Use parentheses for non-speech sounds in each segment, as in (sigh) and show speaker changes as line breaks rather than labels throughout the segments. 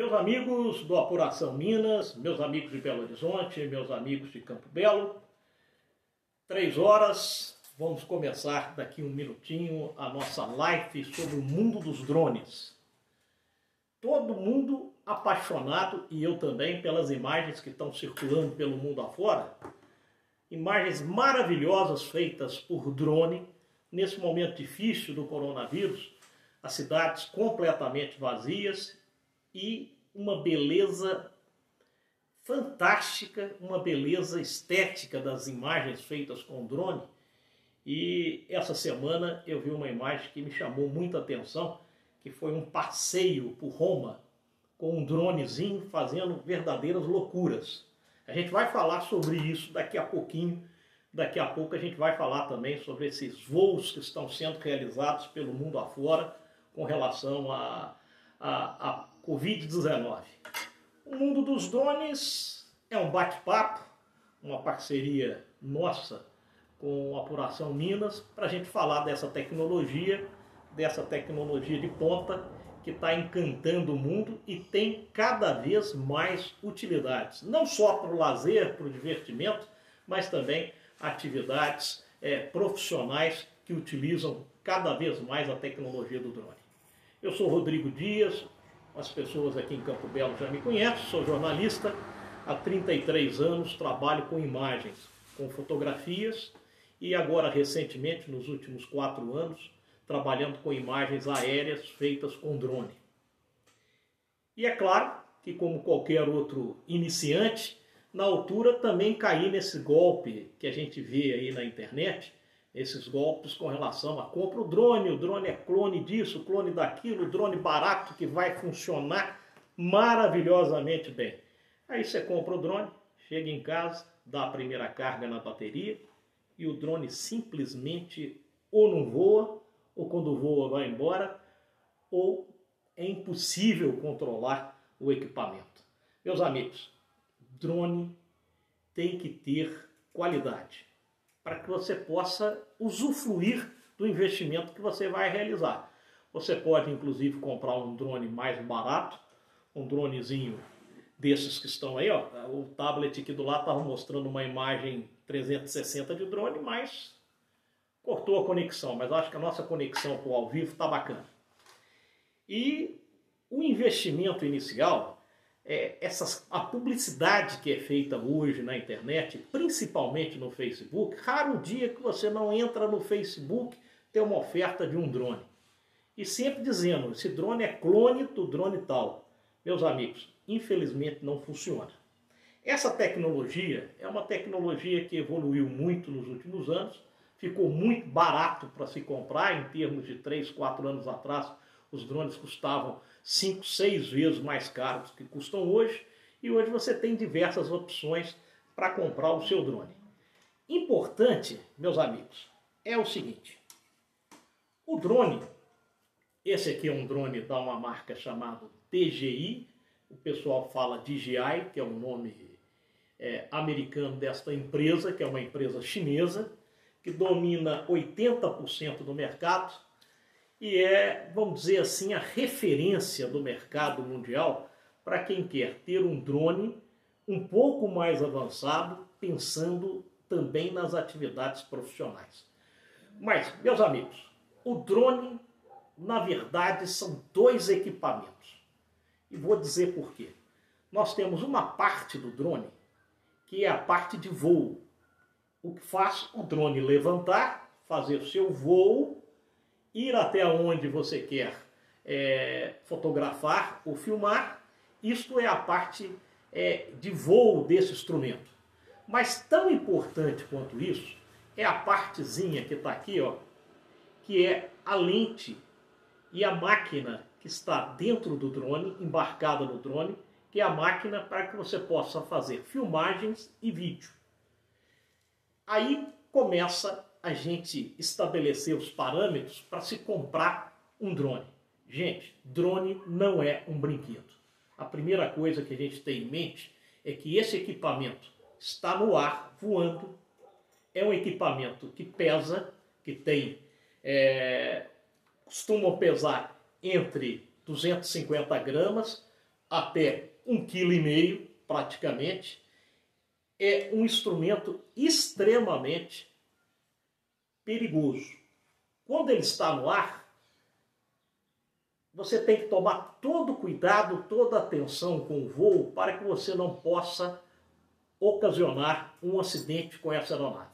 Meus amigos do Apuração Minas, meus amigos de Belo Horizonte, meus amigos de Campo Belo, três horas, vamos começar daqui um minutinho a nossa live sobre o mundo dos drones. Todo mundo apaixonado, e eu também, pelas imagens que estão circulando pelo mundo afora, imagens maravilhosas feitas por drone, nesse momento difícil do coronavírus, as cidades completamente vazias e uma beleza fantástica, uma beleza estética das imagens feitas com drone. E essa semana eu vi uma imagem que me chamou muita atenção, que foi um passeio por Roma com um dronezinho fazendo verdadeiras loucuras. A gente vai falar sobre isso daqui a pouquinho. Daqui a pouco a gente vai falar também sobre esses voos que estão sendo realizados pelo mundo afora com relação a, a, a Covid-19. O mundo dos drones é um bate-papo, uma parceria nossa com a Apuração Minas, para a gente falar dessa tecnologia, dessa tecnologia de ponta que está encantando o mundo e tem cada vez mais utilidades, não só para o lazer, para o divertimento, mas também atividades é, profissionais que utilizam cada vez mais a tecnologia do drone. Eu sou Rodrigo Dias, as pessoas aqui em Campo Belo já me conhecem, sou jornalista, há 33 anos trabalho com imagens, com fotografias e agora recentemente, nos últimos quatro anos, trabalhando com imagens aéreas feitas com drone. E é claro que, como qualquer outro iniciante, na altura também caí nesse golpe que a gente vê aí na internet, esses golpes com relação a compra o drone, o drone é clone disso, clone daquilo, drone barato que vai funcionar maravilhosamente bem. Aí você compra o drone, chega em casa, dá a primeira carga na bateria e o drone simplesmente ou não voa, ou quando voa vai embora, ou é impossível controlar o equipamento. Meus amigos, drone tem que ter qualidade para que você possa usufruir do investimento que você vai realizar. Você pode inclusive comprar um drone mais barato, um dronezinho desses que estão aí, ó. O tablet aqui do lado estava mostrando uma imagem 360 de drone, mas cortou a conexão. Mas acho que a nossa conexão para o ao vivo está bacana. E o investimento inicial é, essas, a publicidade que é feita hoje na internet, principalmente no Facebook, raro dia que você não entra no Facebook tem uma oferta de um drone. E sempre dizendo, esse drone é clone do drone tal. Meus amigos, infelizmente não funciona. Essa tecnologia é uma tecnologia que evoluiu muito nos últimos anos, ficou muito barato para se comprar, em termos de 3, 4 anos atrás, os drones custavam 5, 6 vezes mais caros que custam hoje, e hoje você tem diversas opções para comprar o seu drone. Importante, meus amigos, é o seguinte: o drone, esse aqui é um drone da uma marca chamada DJI, o pessoal fala DJI, que é o nome é, americano desta empresa, que é uma empresa chinesa, que domina 80% do mercado e é, vamos dizer assim, a referência do mercado mundial para quem quer ter um drone um pouco mais avançado, pensando também nas atividades profissionais. Mas, meus amigos, o drone, na verdade, são dois equipamentos. E vou dizer por quê. Nós temos uma parte do drone que é a parte de voo, o que faz o drone levantar, fazer o seu voo ir até onde você quer é, fotografar ou filmar. Isto é a parte é, de voo desse instrumento. Mas tão importante quanto isso é a partezinha que está aqui, ó, que é a lente e a máquina que está dentro do drone, embarcada no drone, que é a máquina para que você possa fazer filmagens e vídeo. Aí começa a gente estabelecer os parâmetros para se comprar um drone. Gente, drone não é um brinquedo. A primeira coisa que a gente tem em mente é que esse equipamento está no ar, voando. É um equipamento que pesa, que tem. É, costumam pesar entre 250 gramas até um quilo e meio, praticamente, é um instrumento extremamente perigoso. Quando ele está no ar, você tem que tomar todo cuidado, toda atenção com o voo para que você não possa ocasionar um acidente com essa aeronave.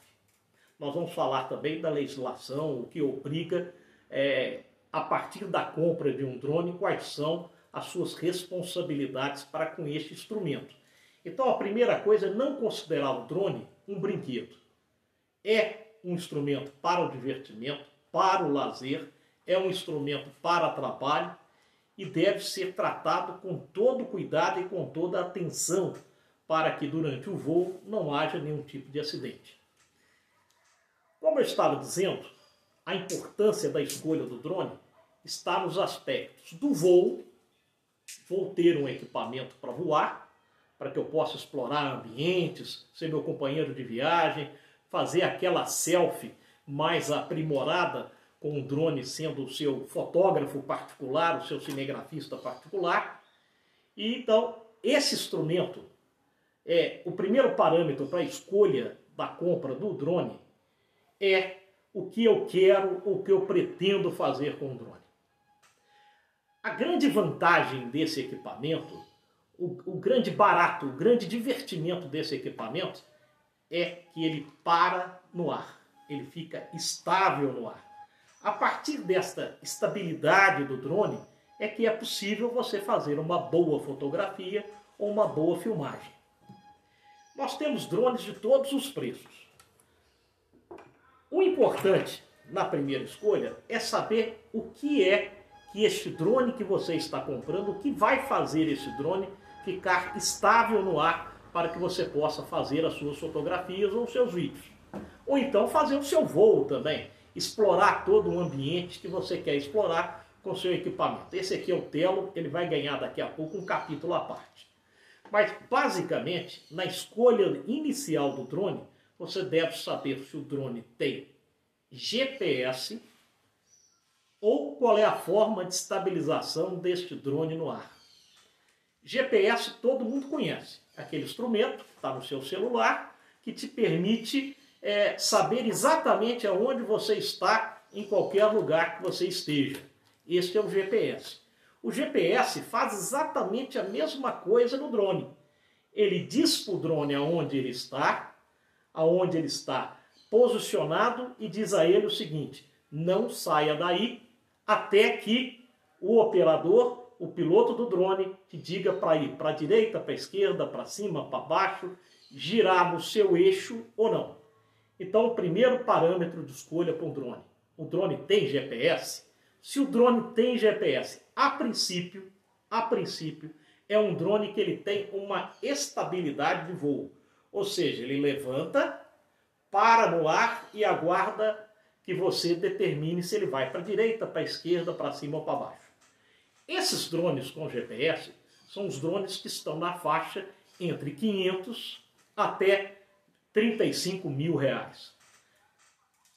Nós vamos falar também da legislação, o que obriga, é, a partir da compra de um drone, quais são as suas responsabilidades para com este instrumento. Então, a primeira coisa é não considerar o drone um brinquedo. É um instrumento para o divertimento, para o lazer, é um instrumento para trabalho e deve ser tratado com todo cuidado e com toda atenção para que durante o voo não haja nenhum tipo de acidente. Como eu estava dizendo, a importância da escolha do drone está nos aspectos do voo. Vou ter um equipamento para voar, para que eu possa explorar ambientes, ser meu companheiro de viagem, fazer aquela selfie mais aprimorada com o drone sendo o seu fotógrafo particular, o seu cinegrafista particular. E então, esse instrumento é o primeiro parâmetro para a escolha da compra do drone é o que eu quero, o que eu pretendo fazer com o drone. A grande vantagem desse equipamento, o, o grande barato, o grande divertimento desse equipamento é que ele para no ar, ele fica estável no ar. A partir desta estabilidade do drone é que é possível você fazer uma boa fotografia ou uma boa filmagem. Nós temos drones de todos os preços. O importante na primeira escolha é saber o que é que este drone que você está comprando, o que vai fazer esse drone ficar estável no ar para que você possa fazer as suas fotografias ou os seus vídeos. Ou então fazer o seu voo também, explorar todo o ambiente que você quer explorar com seu equipamento. Esse aqui é o Telo, ele vai ganhar daqui a pouco um capítulo à parte. Mas basicamente, na escolha inicial do drone, você deve saber se o drone tem GPS ou qual é a forma de estabilização deste drone no ar. GPS todo mundo conhece aquele instrumento que está no seu celular, que te permite é, saber exatamente aonde você está em qualquer lugar que você esteja. Este é o GPS. O GPS faz exatamente a mesma coisa no drone. Ele diz para o drone aonde ele está, aonde ele está posicionado e diz a ele o seguinte: não saia daí até que o operador o piloto do drone te diga para ir para a direita, para a esquerda, para cima, para baixo, girar no seu eixo ou não. Então, o primeiro parâmetro de escolha para um drone. O drone tem GPS? Se o drone tem GPS, a princípio, a princípio, é um drone que ele tem uma estabilidade de voo. Ou seja, ele levanta, para no ar e aguarda que você determine se ele vai para a direita, para a esquerda, para cima ou para baixo. Esses drones com GPS são os drones que estão na faixa entre 500 até 35 mil reais.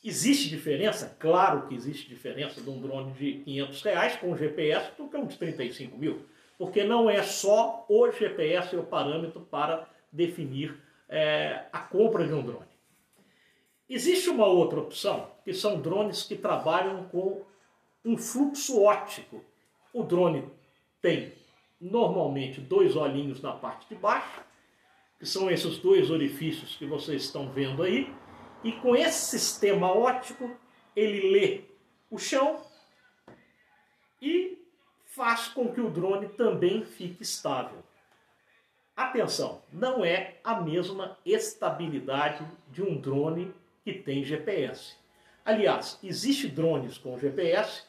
Existe diferença? Claro que existe diferença de um drone de 500 reais com GPS do que um de 35 mil, porque não é só o GPS o parâmetro para definir é, a compra de um drone. Existe uma outra opção, que são drones que trabalham com um fluxo óptico, o drone tem normalmente dois olhinhos na parte de baixo, que são esses dois orifícios que vocês estão vendo aí, e com esse sistema óptico ele lê o chão e faz com que o drone também fique estável. Atenção, não é a mesma estabilidade de um drone que tem GPS. Aliás, existe drones com GPS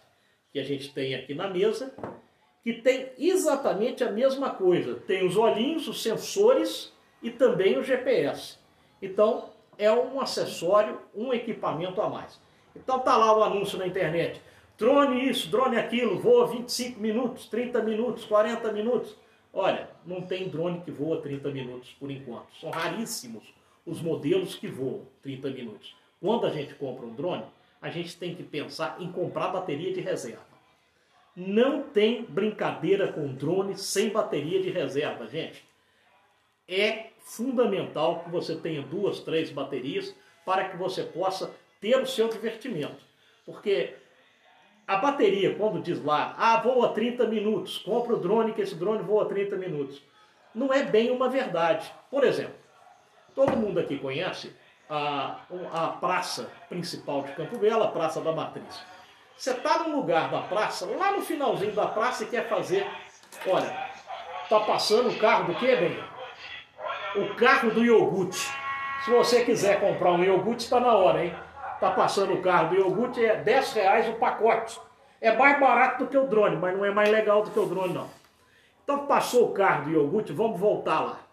que a gente tem aqui na mesa, que tem exatamente a mesma coisa. Tem os olhinhos, os sensores e também o GPS. Então, é um acessório, um equipamento a mais. Então tá lá o anúncio na internet. Drone isso, drone aquilo, voa 25 minutos, 30 minutos, 40 minutos. Olha, não tem drone que voa 30 minutos por enquanto. São raríssimos os modelos que voam 30 minutos. Quando a gente compra um drone, a gente tem que pensar em comprar bateria de reserva. Não tem brincadeira com drone sem bateria de reserva, gente. É fundamental que você tenha duas, três baterias para que você possa ter o seu divertimento. Porque a bateria, quando diz lá, ah, voa 30 minutos, compra o drone que esse drone voa 30 minutos, não é bem uma verdade. Por exemplo, todo mundo aqui conhece a, a praça principal de Campo Belo, a Praça da Matriz. Você está num lugar da praça, lá no finalzinho da praça, e quer fazer, olha, tá passando o carro do que, bem? O carro do iogurte. Se você quiser comprar um iogurte, está na hora, hein? Tá passando o carro do iogurte, é 10 reais o pacote. É mais barato do que o drone, mas não é mais legal do que o drone, não. Então passou o carro do iogurte, vamos voltar lá.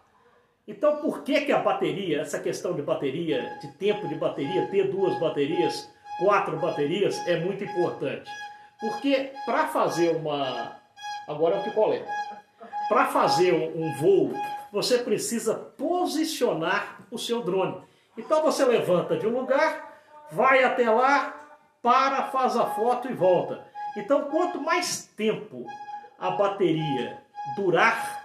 Então por que, que a bateria, essa questão de bateria, de tempo de bateria, ter duas baterias, quatro baterias, é muito importante? Porque para fazer uma... Agora é o picolé. Para fazer um voo, você precisa posicionar o seu drone. Então você levanta de um lugar, vai até lá, para, faz a foto e volta. Então, quanto mais tempo a bateria durar,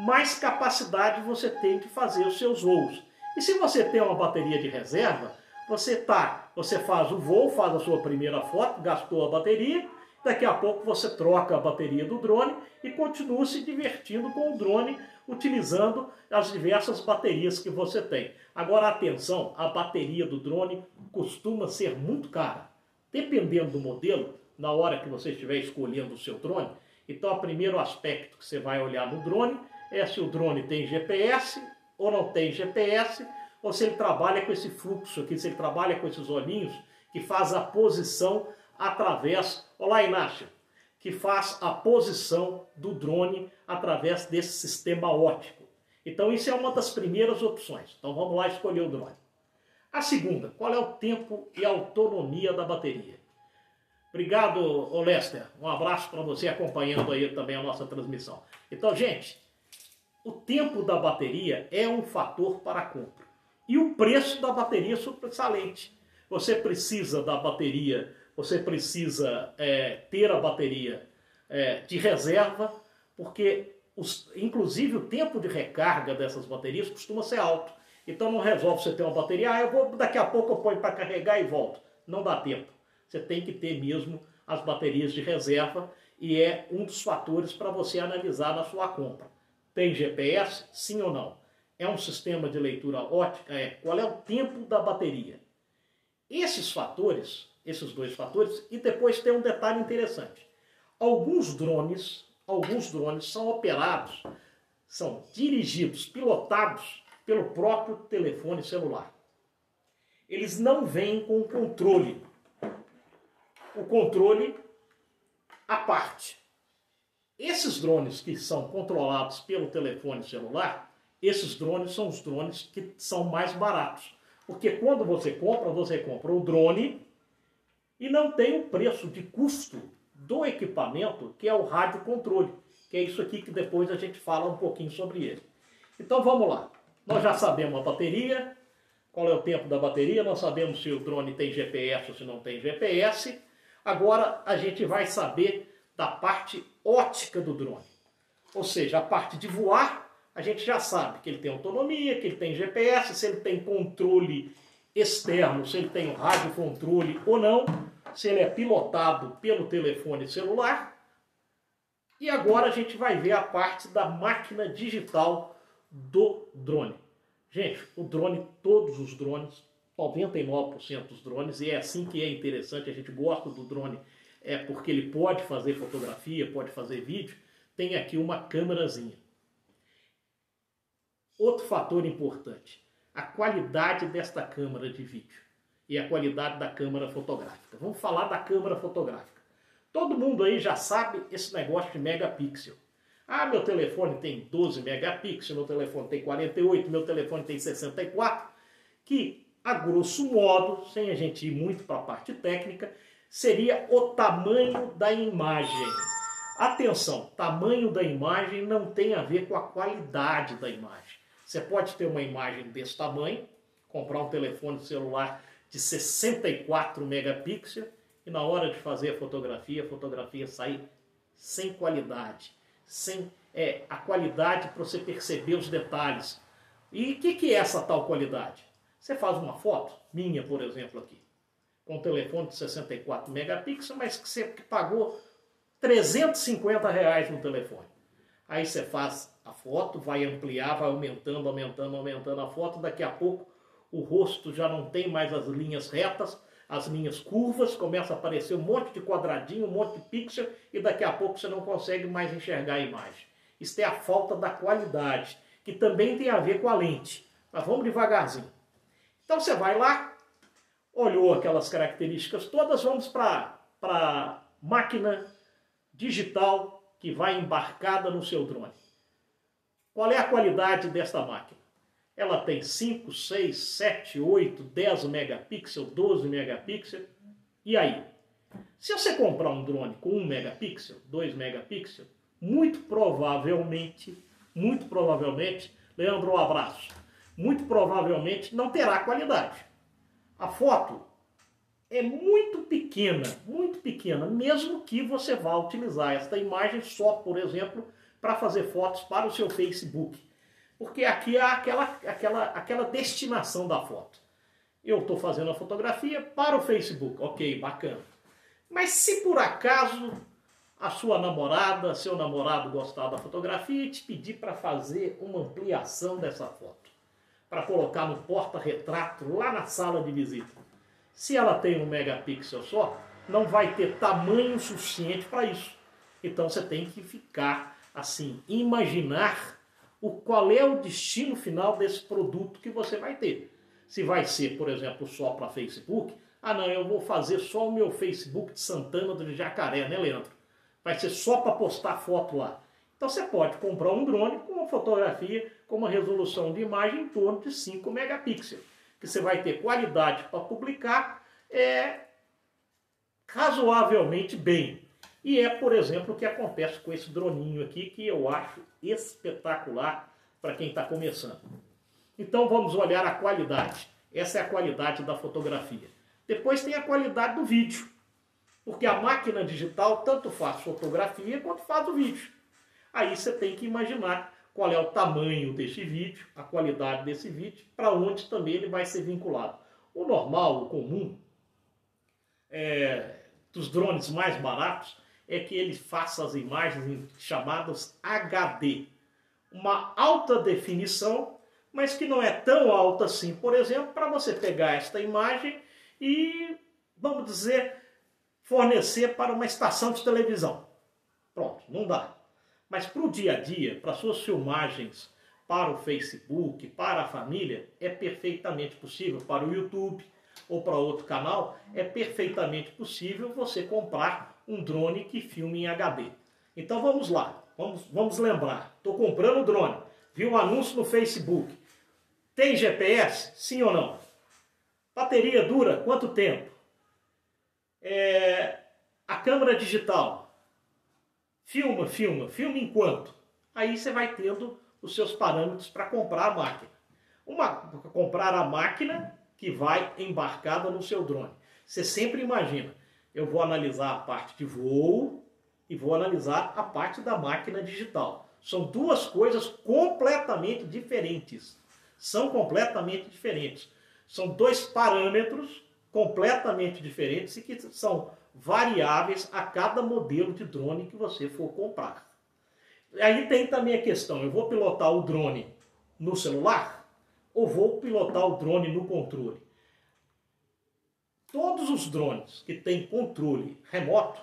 mais capacidade você tem de fazer os seus voos. E se você tem uma bateria de reserva, você tá, você faz o voo, faz a sua primeira foto, gastou a bateria, daqui a pouco você troca a bateria do drone e continua se divertindo com o drone utilizando as diversas baterias que você tem. Agora atenção, a bateria do drone costuma ser muito cara. Dependendo do modelo, na hora que você estiver escolhendo o seu drone, então o primeiro aspecto que você vai olhar no drone é se o drone tem GPS ou não tem GPS, ou se ele trabalha com esse fluxo aqui, se ele trabalha com esses olhinhos que faz a posição através... Olá, Inácio! que faz a posição do drone através desse sistema óptico. Então isso é uma das primeiras opções. Então vamos lá escolher o drone. A segunda, qual é o tempo e autonomia da bateria? Obrigado, Lester. Um abraço para você acompanhando aí também a nossa transmissão. Então, gente, o tempo da bateria é um fator para a compra. E o preço da bateria sobressalente. Você precisa da bateria você precisa é, ter a bateria é, de reserva, porque os, inclusive o tempo de recarga dessas baterias costuma ser alto. Então não resolve você ter uma bateria, ah, eu vou, daqui a pouco eu ponho para carregar e volto. Não dá tempo. Você tem que ter mesmo as baterias de reserva e é um dos fatores para você analisar na sua compra. Tem GPS? Sim ou não? É um sistema de leitura ótica? É. Qual é o tempo da bateria? Esses fatores esses dois fatores. E depois tem um detalhe interessante. Alguns drones, alguns drones são operados, são dirigidos, pilotados pelo próprio telefone celular. Eles não vêm com controle. O controle à parte. Esses drones que são controlados pelo telefone celular, esses drones são os drones que são mais baratos. Porque quando você compra, você compra o drone e não tem o preço de custo do equipamento, que é o rádio controle, que é isso aqui que depois a gente fala um pouquinho sobre ele. Então vamos lá. Nós já sabemos a bateria, qual é o tempo da bateria, nós sabemos se o drone tem GPS ou se não tem GPS. Agora a gente vai saber da parte ótica do drone. Ou seja, a parte de voar, a gente já sabe que ele tem autonomia, que ele tem GPS, se ele tem controle externo, se ele tem rádio controle ou não, se ele é pilotado pelo telefone celular. E agora a gente vai ver a parte da máquina digital do drone. Gente, o drone, todos os drones, 99% dos drones, e é assim que é interessante, a gente gosta do drone, é porque ele pode fazer fotografia, pode fazer vídeo, tem aqui uma câmerazinha. Outro fator importante, a qualidade desta câmera de vídeo e a qualidade da câmera fotográfica. Vamos falar da câmera fotográfica. Todo mundo aí já sabe esse negócio de megapixel. Ah, meu telefone tem 12 megapixels, meu telefone tem 48, meu telefone tem 64, que a grosso modo, sem a gente ir muito para a parte técnica, seria o tamanho da imagem. Atenção, tamanho da imagem não tem a ver com a qualidade da imagem. Você pode ter uma imagem desse tamanho, comprar um telefone celular de 64 megapixels e na hora de fazer a fotografia, a fotografia sai sem qualidade, sem é, a qualidade para você perceber os detalhes. E o que, que é essa tal qualidade? Você faz uma foto, minha por exemplo aqui, com um telefone de 64 megapixels, mas que você pagou 350 reais no telefone. Aí você faz a foto, vai ampliar, vai aumentando, aumentando, aumentando a foto, daqui a pouco o rosto já não tem mais as linhas retas, as linhas curvas, começa a aparecer um monte de quadradinho, um monte de pixel e daqui a pouco você não consegue mais enxergar a imagem. Isso é a falta da qualidade, que também tem a ver com a lente. Mas vamos devagarzinho. Então você vai lá, olhou aquelas características todas, vamos para a máquina digital que vai embarcada no seu drone. Qual é a qualidade desta máquina? Ela tem 5, 6, 7, 8, 10 megapixels, 12 megapixels. E aí? Se você comprar um drone com 1 megapixel, 2 megapixels, muito provavelmente, muito provavelmente, Leandro, um abraço, muito provavelmente não terá qualidade. A foto é muito pequena, muito pequena, mesmo que você vá utilizar esta imagem só, por exemplo, para fazer fotos para o seu Facebook porque aqui é aquela, aquela, aquela destinação da foto. Eu estou fazendo a fotografia para o Facebook, ok, bacana. Mas se por acaso a sua namorada, seu namorado gostar da fotografia e te pedir para fazer uma ampliação dessa foto, para colocar no porta-retrato lá na sala de visita. Se ela tem um megapixel só, não vai ter tamanho suficiente para isso. Então você tem que ficar assim, imaginar o qual é o destino final desse produto que você vai ter. Se vai ser, por exemplo, só para Facebook, ah não, eu vou fazer só o meu Facebook de Santana do Jacaré, né, Leandro? Vai ser só para postar foto lá. Então você pode comprar um drone com uma fotografia com uma resolução de imagem em torno de 5 megapixels, que você vai ter qualidade para publicar é, razoavelmente bem. E é, por exemplo, o que acontece com esse droninho aqui, que eu acho espetacular para quem está começando. Então vamos olhar a qualidade. Essa é a qualidade da fotografia. Depois tem a qualidade do vídeo. Porque a máquina digital tanto faz fotografia quanto faz o vídeo. Aí você tem que imaginar qual é o tamanho desse vídeo, a qualidade desse vídeo, para onde também ele vai ser vinculado. O normal, o comum, é, dos drones mais baratos, é que ele faça as imagens chamadas HD. Uma alta definição, mas que não é tão alta assim, por exemplo, para você pegar esta imagem e, vamos dizer, fornecer para uma estação de televisão. Pronto, não dá. Mas para o dia a dia, para suas filmagens, para o Facebook, para a família, é perfeitamente possível. Para o YouTube ou para outro canal, é perfeitamente possível você comprar um drone que filme em HD. Então vamos lá, vamos, vamos lembrar. Estou comprando o drone, vi um anúncio no Facebook. Tem GPS? Sim ou não? Bateria dura quanto tempo? É, a câmera digital. Filma, filma, filma em quanto? Aí você vai tendo os seus parâmetros para comprar a máquina. Uma, comprar a máquina que vai embarcada no seu drone. Você sempre imagina, eu vou analisar a parte de voo e vou analisar a parte da máquina digital. São duas coisas completamente diferentes. São completamente diferentes. São dois parâmetros completamente diferentes e que são variáveis a cada modelo de drone que você for comprar. Aí tem também a questão: eu vou pilotar o drone no celular ou vou pilotar o drone no controle? Todos os drones que têm controle remoto,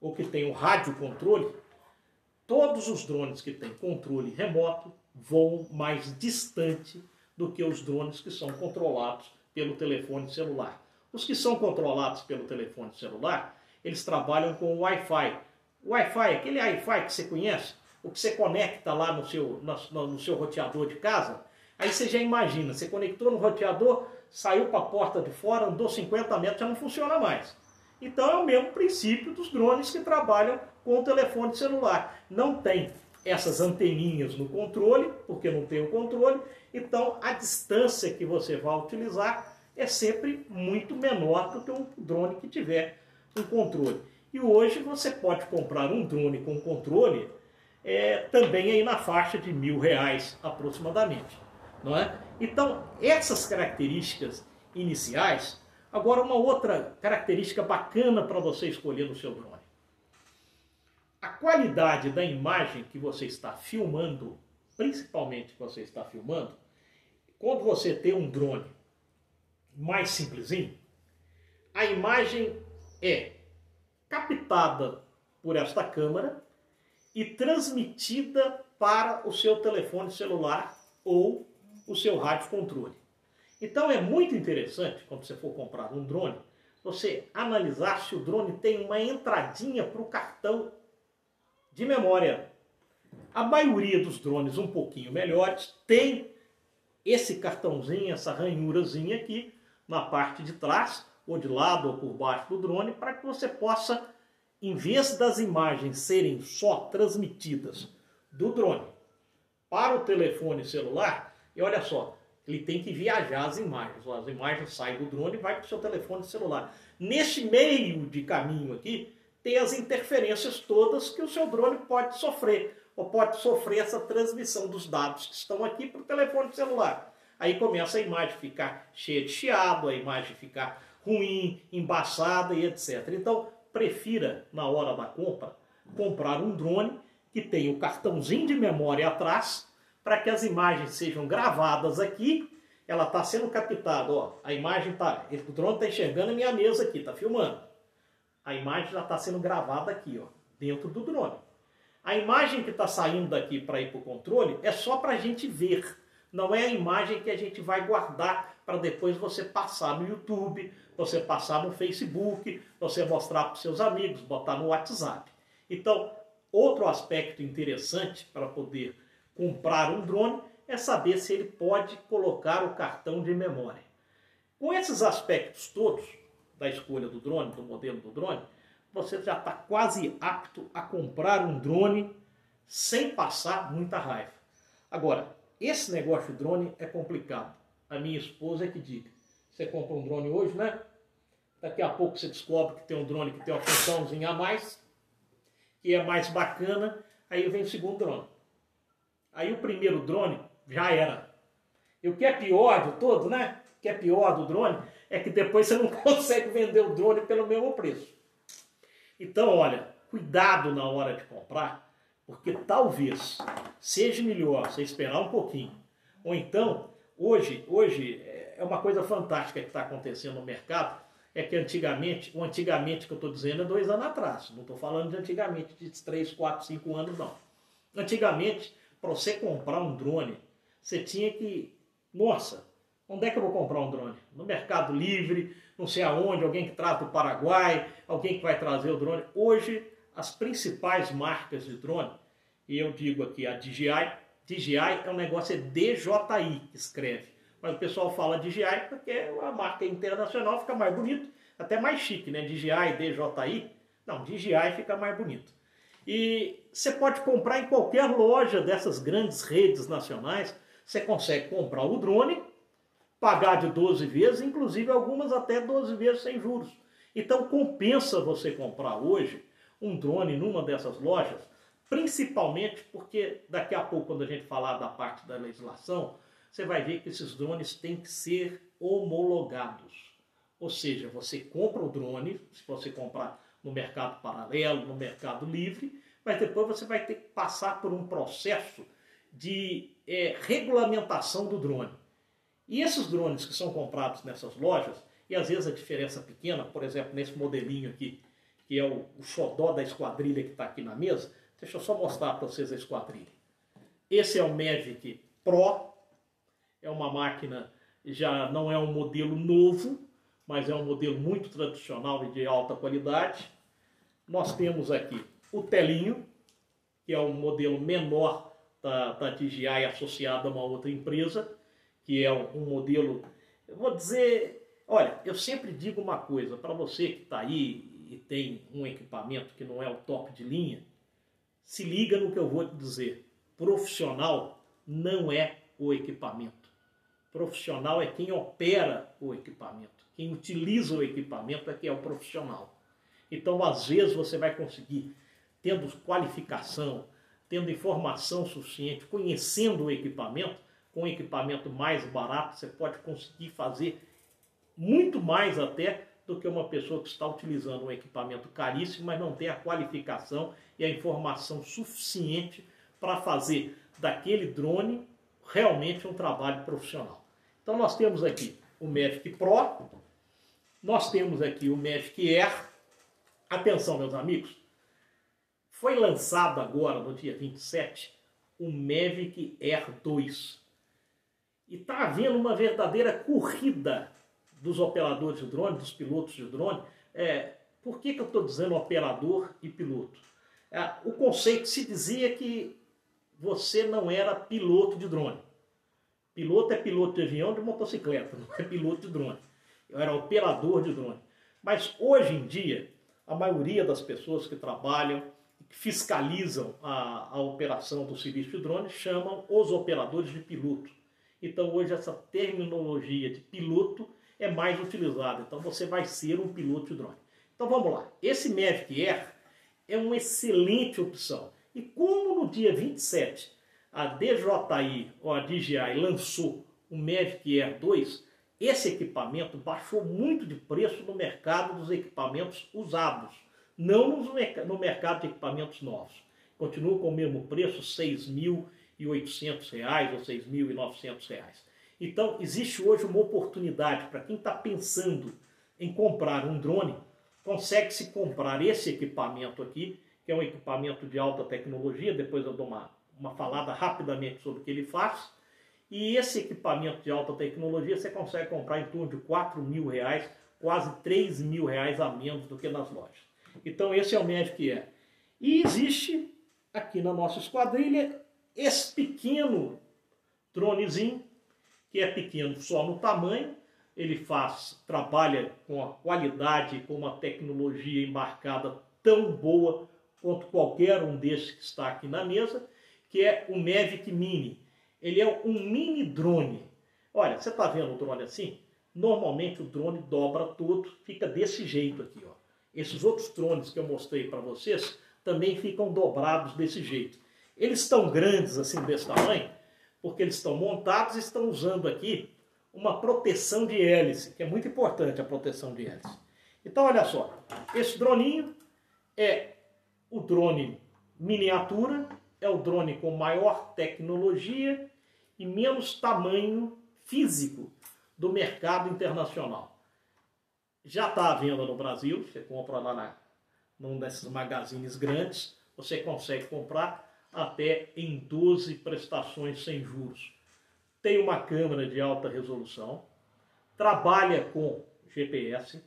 ou que têm o rádio controle, todos os drones que têm controle remoto voam mais distante do que os drones que são controlados pelo telefone celular. Os que são controlados pelo telefone celular, eles trabalham com o Wi-Fi. Wi-Fi, aquele Wi-Fi que você conhece, o que você conecta lá no seu, no, no seu roteador de casa, aí você já imagina, você conectou no roteador, saiu para a porta de fora, andou 50 metros, já não funciona mais. Então é o mesmo princípio dos drones que trabalham com o telefone celular. Não tem essas anteninhas no controle, porque não tem o controle, então a distância que você vai utilizar é sempre muito menor do que um drone que tiver um controle. E hoje você pode comprar um drone com controle é, também aí na faixa de mil reais aproximadamente. Não é? Então, essas características iniciais. Agora, uma outra característica bacana para você escolher no seu drone. A qualidade da imagem que você está filmando, principalmente que você está filmando, quando você tem um drone mais simplesinho, a imagem é captada por esta câmera e transmitida para o seu telefone celular ou o seu rádio controle. Então é muito interessante, quando você for comprar um drone, você analisar se o drone tem uma entradinha para o cartão de memória. A maioria dos drones um pouquinho melhores tem esse cartãozinho, essa ranhurazinha aqui na parte de trás, ou de lado ou por baixo do drone, para que você possa, em vez das imagens serem só transmitidas do drone para o telefone celular, e olha só, ele tem que viajar as imagens. As imagens saem do drone e vai para o seu telefone celular. Neste meio de caminho aqui, tem as interferências todas que o seu drone pode sofrer. Ou pode sofrer essa transmissão dos dados que estão aqui para o telefone celular. Aí começa a imagem ficar cheia de chiado, a imagem ficar ruim, embaçada e etc. Então, prefira, na hora da compra, comprar um drone que tenha o cartãozinho de memória atrás para que as imagens sejam gravadas aqui. Ela está sendo captada, ó, a imagem está, o drone está enxergando a minha mesa aqui, está filmando. A imagem já está sendo gravada aqui, ó, dentro do drone. A imagem que está saindo daqui para ir para o controle é só para a gente ver. Não é a imagem que a gente vai guardar para depois você passar no YouTube, você passar no Facebook, você mostrar para seus amigos, botar no WhatsApp. Então, outro aspecto interessante para poder comprar um drone é saber se ele pode colocar o cartão de memória. Com esses aspectos todos da escolha do drone, do modelo do drone, você já está quase apto a comprar um drone sem passar muita raiva. Agora, esse negócio de drone é complicado. A minha esposa é que diga. Você compra um drone hoje, né? Daqui a pouco você descobre que tem um drone que tem uma funçãozinha a mais, que é mais bacana, aí vem o segundo drone. Aí o primeiro drone já era. E o que é pior de todo, né? O que é pior do drone é que depois você não (laughs) consegue vender o drone pelo mesmo preço. Então, olha, cuidado na hora de comprar, porque talvez seja melhor você esperar um pouquinho. Ou então, hoje, hoje é uma coisa fantástica que está acontecendo no mercado, é que antigamente, o antigamente que eu estou dizendo é dois anos atrás, não estou falando de antigamente, de três, quatro, cinco anos, não. Antigamente, para você comprar um drone, você tinha que. Nossa, onde é que eu vou comprar um drone? No Mercado Livre, não sei aonde, alguém que traz do Paraguai, alguém que vai trazer o drone. Hoje, as principais marcas de drone, e eu digo aqui a DJI, DJI é um negócio, é DJI que escreve. Mas o pessoal fala DJI porque a marca internacional fica mais bonito, até mais chique, né? DJI, DJI. Não, DJI fica mais bonito. E você pode comprar em qualquer loja dessas grandes redes nacionais. Você consegue comprar o drone, pagar de 12 vezes, inclusive algumas até 12 vezes sem juros. Então compensa você comprar hoje um drone numa dessas lojas, principalmente porque daqui a pouco, quando a gente falar da parte da legislação, você vai ver que esses drones têm que ser homologados. Ou seja, você compra o drone, se você comprar no mercado paralelo, no mercado livre, mas depois você vai ter que passar por um processo de é, regulamentação do drone. E esses drones que são comprados nessas lojas, e às vezes a diferença pequena, por exemplo, nesse modelinho aqui, que é o, o xodó da esquadrilha que está aqui na mesa, deixa eu só mostrar para vocês a esquadrilha. Esse é o Mavic Pro, é uma máquina, já não é um modelo novo, mas é um modelo muito tradicional e de alta qualidade. Nós temos aqui o telinho, que é um modelo menor da, da DJI associado a uma outra empresa, que é um, um modelo, eu vou dizer, olha, eu sempre digo uma coisa, para você que está aí e tem um equipamento que não é o top de linha, se liga no que eu vou te dizer. Profissional não é o equipamento. Profissional é quem opera o equipamento. Quem utiliza o equipamento é que é o profissional. Então, às vezes, você vai conseguir, tendo qualificação, tendo informação suficiente, conhecendo o equipamento, com um equipamento mais barato, você pode conseguir fazer muito mais até do que uma pessoa que está utilizando um equipamento caríssimo, mas não tem a qualificação e a informação suficiente para fazer daquele drone realmente um trabalho profissional. Então nós temos aqui o Magic Pro, nós temos aqui o Magic Air. Atenção, meus amigos, foi lançado agora, no dia 27, o Mavic Air 2. E está havendo uma verdadeira corrida dos operadores de drone, dos pilotos de drone. É, por que, que eu estou dizendo operador e piloto? É, o conceito se dizia que você não era piloto de drone. Piloto é piloto de avião de motocicleta, (laughs) não é piloto de drone. Eu era operador de drone. Mas hoje em dia, a maioria das pessoas que trabalham, que fiscalizam a, a operação do serviço de drone, chamam os operadores de piloto. Então hoje essa terminologia de piloto é mais utilizada. Então você vai ser um piloto de drone. Então vamos lá. Esse Mavic Air é uma excelente opção. E como no dia 27 a DJI ou a DJI lançou o Mavic Air 2, esse equipamento baixou muito de preço no mercado dos equipamentos usados, não no mercado de equipamentos novos. Continua com o mesmo preço, R$ 6.800 ou R$ 6.900. Então, existe hoje uma oportunidade para quem está pensando em comprar um drone, consegue-se comprar esse equipamento aqui, que é um equipamento de alta tecnologia, depois eu dou uma, uma falada rapidamente sobre o que ele faz, e esse equipamento de alta tecnologia você consegue comprar em torno de 4 mil reais, quase 3 mil reais a menos do que nas lojas. Então esse é o Magic Air. E existe aqui na nossa esquadrilha esse pequeno dronezinho que é pequeno só no tamanho, ele faz, trabalha com a qualidade, com uma tecnologia embarcada tão boa quanto qualquer um desses que está aqui na mesa, que é o Mavic Mini. Ele é um mini drone. Olha, você está vendo o drone assim? Normalmente o drone dobra todo, fica desse jeito aqui. Ó. Esses outros drones que eu mostrei para vocês também ficam dobrados desse jeito. Eles estão grandes assim desse tamanho, porque eles estão montados e estão usando aqui uma proteção de hélice, que é muito importante a proteção de hélice. Então, olha só, esse droninho é o drone miniatura, é o drone com maior tecnologia e menos tamanho físico do mercado internacional. Já está à venda no Brasil, você compra lá na, num desses magazines grandes, você consegue comprar até em 12 prestações sem juros. Tem uma câmera de alta resolução, trabalha com GPS,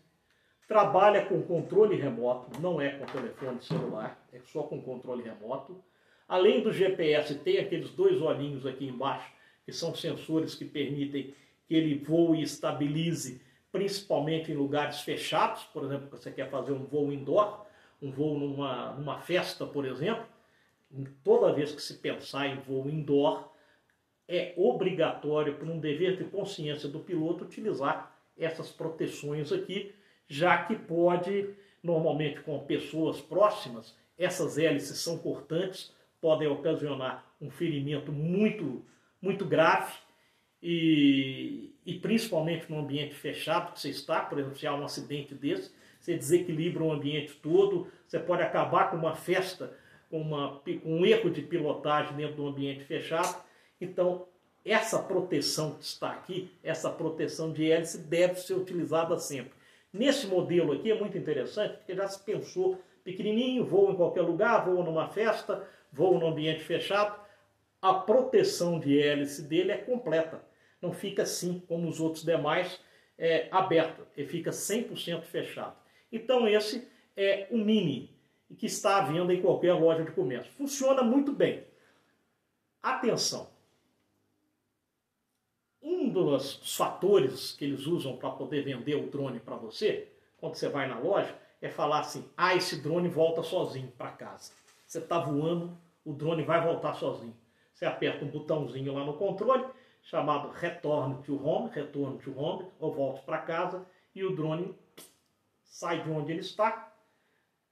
trabalha com controle remoto, não é com telefone celular, é só com controle remoto. Além do GPS, tem aqueles dois olhinhos aqui embaixo, que são sensores que permitem que ele voe e estabilize, principalmente em lugares fechados, por exemplo, você quer fazer um voo indoor, um voo numa, numa festa, por exemplo, toda vez que se pensar em voo indoor, é obrigatório, por um dever de consciência do piloto, utilizar essas proteções aqui, já que pode, normalmente com pessoas próximas, essas hélices são cortantes, podem ocasionar um ferimento muito, muito grave e, e principalmente no ambiente fechado que você está, por exemplo, se há um acidente desse, você desequilibra o ambiente todo, você pode acabar com uma festa uma, um erro de pilotagem dentro do ambiente fechado. Então, essa proteção que está aqui, essa proteção de hélice, deve ser utilizada sempre. Nesse modelo aqui é muito interessante, porque já se pensou pequenininho, voa em qualquer lugar, voa numa festa, voa no ambiente fechado. A proteção de hélice dele é completa. Não fica assim como os outros demais, é, aberto. Ele fica 100% fechado. Então esse é o Mini, e que está à venda em qualquer loja de comércio. Funciona muito bem. Atenção! Um dos fatores que eles usam para poder vender o drone para você, quando você vai na loja, é falar assim: ah, esse drone volta sozinho para casa. Você está voando, o drone vai voltar sozinho. Você aperta um botãozinho lá no controle, chamado Return to Home, Return to Home, ou volte para casa, e o drone sai de onde ele está,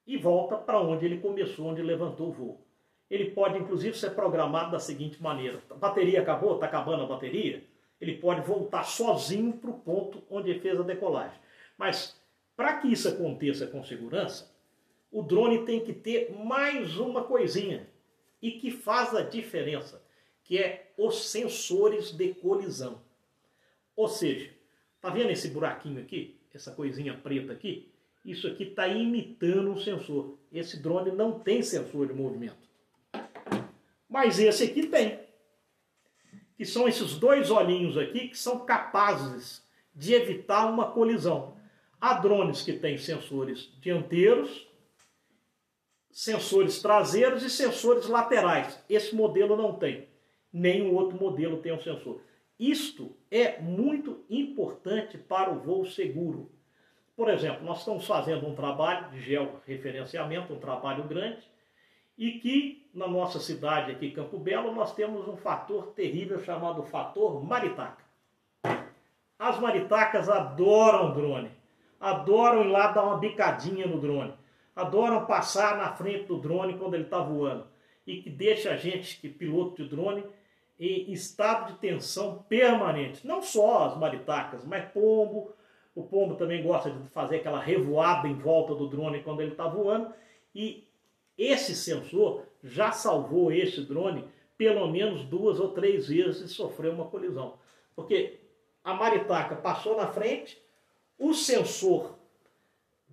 e volta para onde ele começou, onde levantou o voo. Ele pode, inclusive, ser programado da seguinte maneira: a bateria acabou, está acabando a bateria, ele pode voltar sozinho para o ponto onde ele fez a decolagem. Mas, para que isso aconteça com segurança, o drone tem que ter mais uma coisinha e que faz a diferença, que é os sensores de colisão. Ou seja, tá vendo esse buraquinho aqui? Essa coisinha preta aqui? Isso aqui está imitando um sensor. Esse drone não tem sensor de movimento. Mas esse aqui tem. Que são esses dois olhinhos aqui que são capazes de evitar uma colisão. Há drones que têm sensores dianteiros, sensores traseiros e sensores laterais. Esse modelo não tem. Nenhum outro modelo tem um sensor. Isto é muito importante para o voo seguro. Por exemplo, nós estamos fazendo um trabalho de georreferenciamento, um trabalho grande, e que na nossa cidade aqui, Campo Belo, nós temos um fator terrível chamado fator maritaca. As maritacas adoram drone, adoram ir lá dar uma bicadinha no drone, adoram passar na frente do drone quando ele está voando e que deixa a gente, que piloto de drone, em estado de tensão permanente. Não só as maritacas, mas pombo. O pombo também gosta de fazer aquela revoada em volta do drone quando ele está voando. E esse sensor já salvou esse drone pelo menos duas ou três vezes e sofreu uma colisão. Porque a maritaca passou na frente, o sensor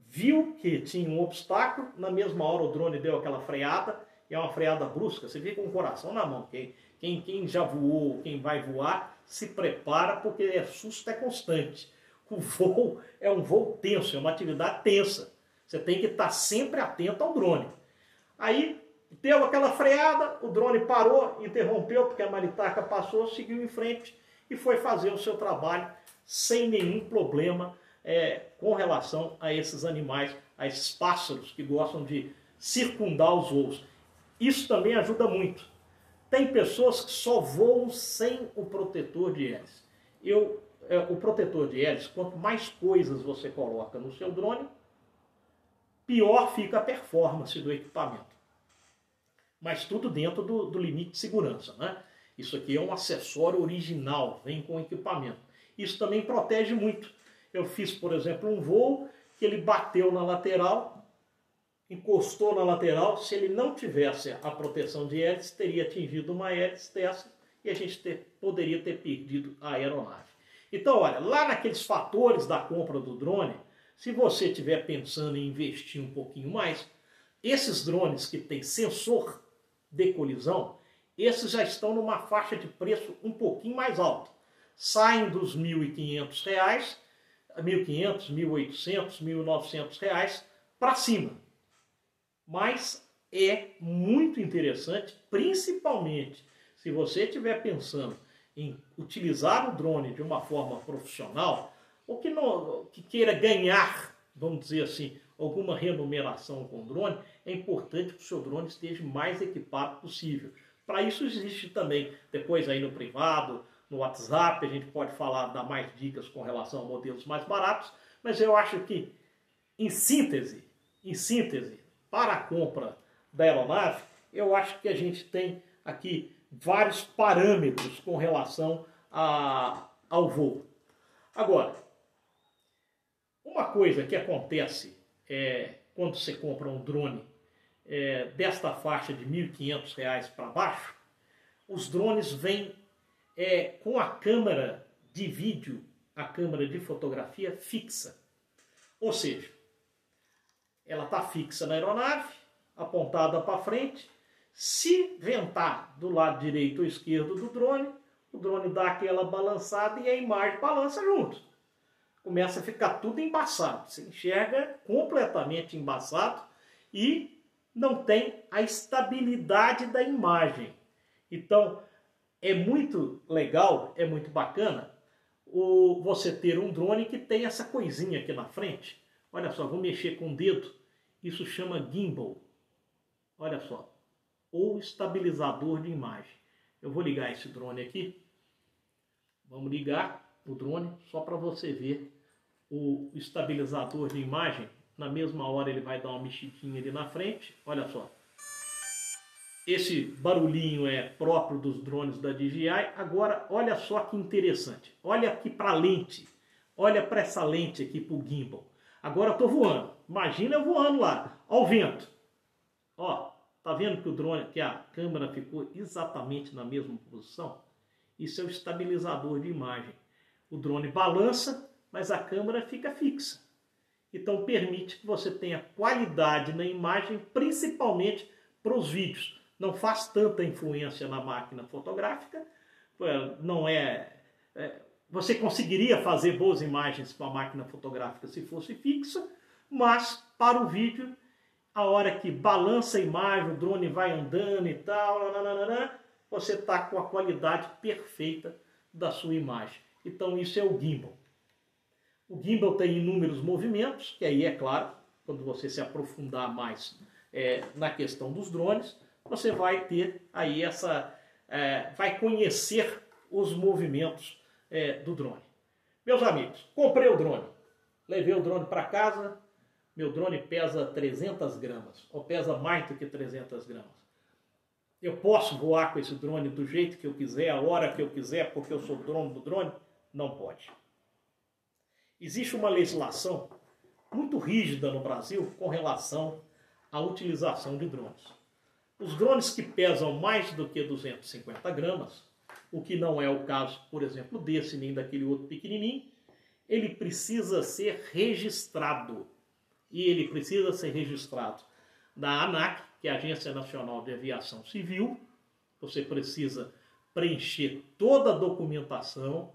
viu que tinha um obstáculo, na mesma hora o drone deu aquela freada, e é uma freada brusca, você fica com o coração na mão. Quem, quem, quem já voou, quem vai voar, se prepara porque é susto é constante. O voo é um voo tenso, é uma atividade tensa. Você tem que estar sempre atento ao drone. Aí deu aquela freada, o drone parou, interrompeu porque a maritaca passou, seguiu em frente e foi fazer o seu trabalho sem nenhum problema é, com relação a esses animais, a esses pássaros que gostam de circundar os voos. Isso também ajuda muito. Tem pessoas que só voam sem o protetor de hélice. Eu, é, o protetor de hélice, quanto mais coisas você coloca no seu drone, pior fica a performance do equipamento. Mas tudo dentro do, do limite de segurança. Né? Isso aqui é um acessório original, vem com equipamento. Isso também protege muito. Eu fiz, por exemplo, um voo que ele bateu na lateral, encostou na lateral, se ele não tivesse a proteção de hélice, teria atingido uma hélice dessa e a gente ter, poderia ter perdido a aeronave. Então, olha, lá naqueles fatores da compra do drone, se você estiver pensando em investir um pouquinho mais, esses drones que têm sensor de colisão, esses já estão numa faixa de preço um pouquinho mais alta. Saem dos R$ 1.500, R$ 1.500, R$ 1.800, R$ 1.900 para cima mas é muito interessante, principalmente se você estiver pensando em utilizar o drone de uma forma profissional, ou que, não, que queira ganhar, vamos dizer assim, alguma remuneração com o drone, é importante que o seu drone esteja mais equipado possível. Para isso existe também, depois aí no privado, no WhatsApp, a gente pode falar, dar mais dicas com relação a modelos mais baratos, mas eu acho que, em síntese, em síntese, para a compra da aeronave, eu acho que a gente tem aqui vários parâmetros com relação a, ao voo. Agora, uma coisa que acontece é, quando você compra um drone é, desta faixa de R$ 1.500 para baixo, os drones vêm é, com a câmera de vídeo, a câmera de fotografia fixa. Ou seja, ela está fixa na aeronave, apontada para frente. Se ventar do lado direito ou esquerdo do drone, o drone dá aquela balançada e a imagem balança junto. Começa a ficar tudo embaçado. Você enxerga completamente embaçado e não tem a estabilidade da imagem. Então, é muito legal, é muito bacana o, você ter um drone que tem essa coisinha aqui na frente. Olha só, vou mexer com o dedo. Isso chama gimbal. Olha só. Ou estabilizador de imagem. Eu vou ligar esse drone aqui. Vamos ligar o drone só para você ver o estabilizador de imagem na mesma hora ele vai dar uma mexidinha ali na frente, olha só. Esse barulhinho é próprio dos drones da DJI. Agora, olha só que interessante. Olha aqui para a lente. Olha para essa lente aqui para o gimbal. Agora eu estou voando. Imagina eu voando lá. Olha o vento. Ó, tá vendo que o drone, que a câmera ficou exatamente na mesma posição? Isso é o estabilizador de imagem. O drone balança, mas a câmera fica fixa. Então permite que você tenha qualidade na imagem, principalmente para os vídeos. Não faz tanta influência na máquina fotográfica, não é, é você conseguiria fazer boas imagens com a máquina fotográfica se fosse fixa, mas para o vídeo, a hora que balança a imagem, o drone vai andando e tal, nananana, você está com a qualidade perfeita da sua imagem. Então isso é o gimbal. O gimbal tem inúmeros movimentos, que aí é claro, quando você se aprofundar mais é, na questão dos drones, você vai ter aí essa, é, vai conhecer os movimentos é, do drone. Meus amigos, comprei o drone, levei o drone para casa, meu drone pesa 300 gramas, ou pesa mais do que 300 gramas. Eu posso voar com esse drone do jeito que eu quiser, a hora que eu quiser, porque eu sou dono do drone? Não pode. Existe uma legislação muito rígida no Brasil com relação à utilização de drones. Os drones que pesam mais do que 250 gramas, o que não é o caso, por exemplo, desse nem daquele outro pequenininho, ele precisa ser registrado. E ele precisa ser registrado da ANAC, que é a Agência Nacional de Aviação Civil. Você precisa preencher toda a documentação,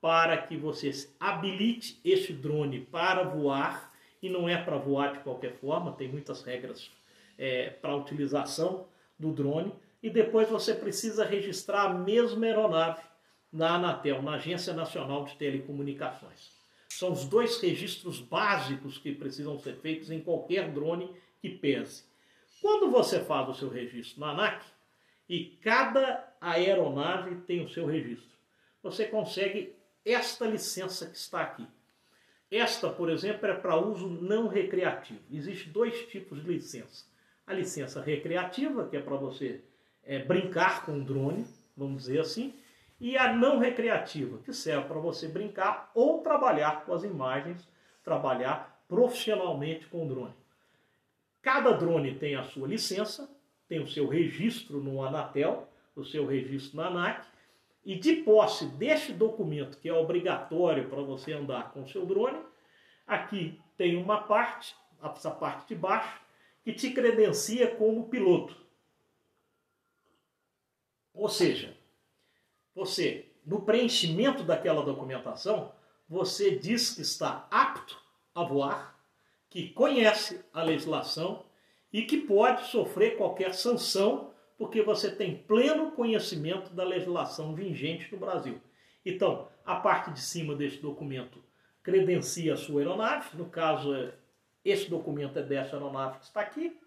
para que você habilite esse drone para voar, e não é para voar de qualquer forma, tem muitas regras é, para a utilização do drone, e depois você precisa registrar a mesma aeronave na Anatel, na Agência Nacional de Telecomunicações. São os dois registros básicos que precisam ser feitos em qualquer drone que pese. Quando você faz o seu registro na ANAC, e cada aeronave tem o seu registro, você consegue esta licença que está aqui. Esta, por exemplo, é para uso não recreativo. Existem dois tipos de licença. A licença recreativa, que é para você é, brincar com o drone, vamos dizer assim, e a não recreativa, que serve para você brincar ou trabalhar com as imagens, trabalhar profissionalmente com o drone. Cada drone tem a sua licença, tem o seu registro no Anatel, o seu registro na ANAC, e de posse deste documento, que é obrigatório para você andar com o seu drone, aqui tem uma parte, essa parte de baixo, que te credencia como piloto. Ou seja, você, no preenchimento daquela documentação, você diz que está apto a voar, que conhece a legislação e que pode sofrer qualquer sanção porque você tem pleno conhecimento da legislação vigente no Brasil. Então, a parte de cima deste documento credencia a sua aeronave, no caso, esse documento é dessa aeronave que está aqui,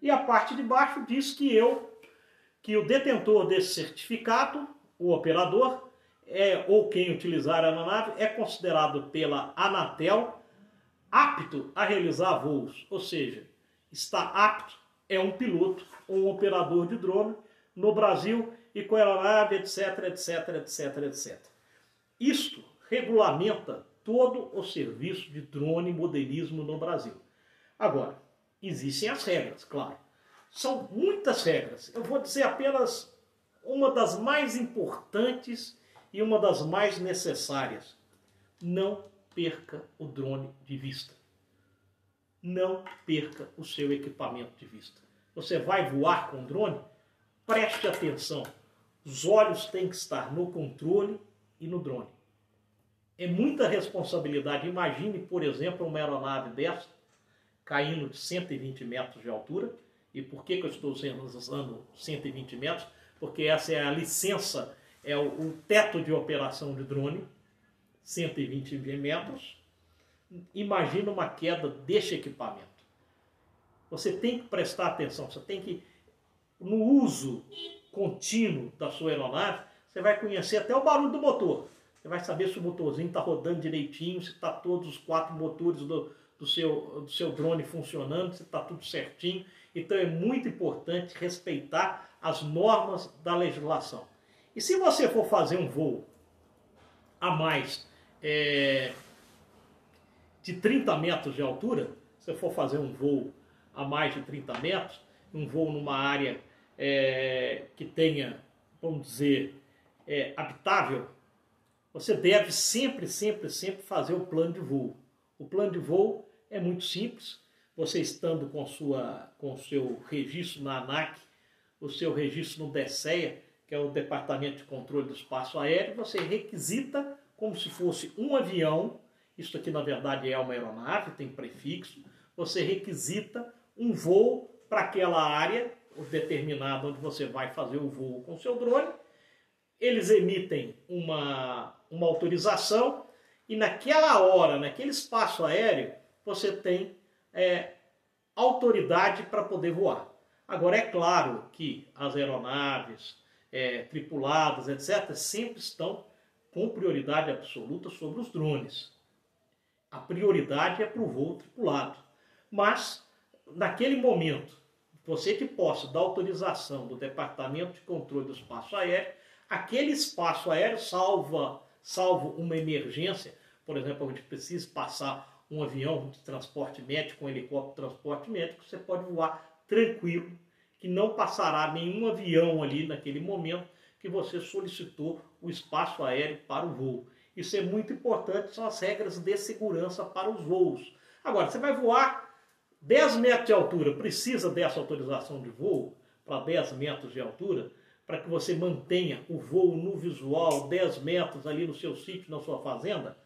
e a parte de baixo diz que eu, que o detentor desse certificado, o operador, é, ou quem utilizar a aeronave, é considerado pela Anatel apto a realizar voos, ou seja, está apto, é um piloto um operador de drone no Brasil e com aeronave, etc, etc, etc, etc. Isto regulamenta todo o serviço de drone modelismo no Brasil. Agora, existem as regras, claro. São muitas regras. Eu vou dizer apenas uma das mais importantes e uma das mais necessárias. Não perca o drone de vista. Não perca o seu equipamento de vista você vai voar com drone, preste atenção. Os olhos têm que estar no controle e no drone. É muita responsabilidade. Imagine, por exemplo, uma aeronave dessa caindo de 120 metros de altura. E por que, que eu estou usando 120 metros? Porque essa é a licença, é o, o teto de operação de drone, 120 metros. Imagina uma queda deste equipamento. Você tem que prestar atenção, você tem que, no uso contínuo da sua aeronave, você vai conhecer até o barulho do motor. Você vai saber se o motorzinho está rodando direitinho, se está todos os quatro motores do, do seu, do seu drone funcionando, se está tudo certinho. Então é muito importante respeitar as normas da legislação. E se você for fazer um voo a mais é, de 30 metros de altura, se for fazer um voo a mais de 30 metros, um voo numa área é, que tenha, vamos dizer, é, habitável, você deve sempre, sempre, sempre fazer o plano de voo. O plano de voo é muito simples. Você estando com, sua, com seu registro na ANAC, o seu registro no DECEA, que é o Departamento de Controle do Espaço Aéreo, você requisita como se fosse um avião, isso aqui na verdade é uma aeronave, tem prefixo, você requisita um voo para aquela área determinada onde você vai fazer o voo com seu drone. Eles emitem uma, uma autorização e naquela hora, naquele espaço aéreo, você tem é, autoridade para poder voar. Agora, é claro que as aeronaves é, tripuladas, etc., sempre estão com prioridade absoluta sobre os drones. A prioridade é para o voo tripulado. Mas, naquele momento, você que possa dar autorização do Departamento de Controle do Espaço Aéreo, aquele espaço aéreo salva, salvo uma emergência, por exemplo, onde precisa passar um avião de transporte médico, um helicóptero de transporte médico, você pode voar tranquilo, que não passará nenhum avião ali naquele momento que você solicitou o espaço aéreo para o voo. Isso é muito importante, são as regras de segurança para os voos. Agora, você vai voar 10 metros de altura, precisa dessa autorização de voo para 10 metros de altura, para que você mantenha o voo no visual 10 metros ali no seu sítio, na sua fazenda,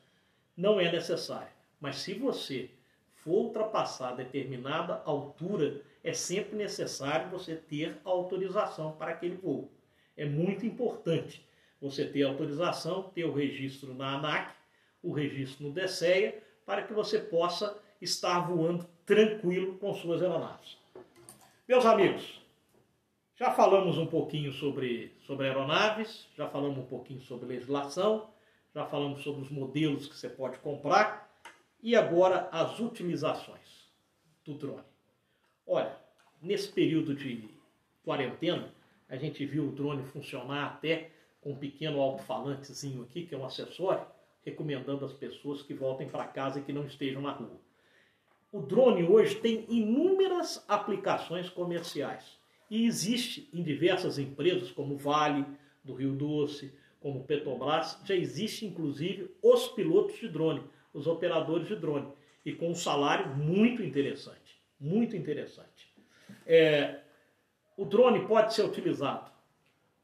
não é necessário. Mas se você for ultrapassar determinada altura, é sempre necessário você ter autorização para aquele voo. É muito importante você ter autorização, ter o registro na ANAC, o registro no DSEA, para que você possa estar voando tranquilo com suas aeronaves. Meus amigos, já falamos um pouquinho sobre, sobre aeronaves, já falamos um pouquinho sobre legislação, já falamos sobre os modelos que você pode comprar e agora as utilizações do drone. Olha, nesse período de quarentena, a gente viu o drone funcionar até com um pequeno alto-falantezinho aqui, que é um acessório, recomendando às pessoas que voltem para casa e que não estejam na rua. O drone hoje tem inúmeras aplicações comerciais e existe em diversas empresas, como Vale, do Rio Doce, como Petrobras, já existe inclusive os pilotos de drone, os operadores de drone, e com um salário muito interessante, muito interessante. É, o drone pode ser utilizado,